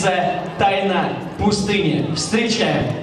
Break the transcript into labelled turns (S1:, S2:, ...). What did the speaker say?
S1: называется «Тайна пустыни». Встречаем!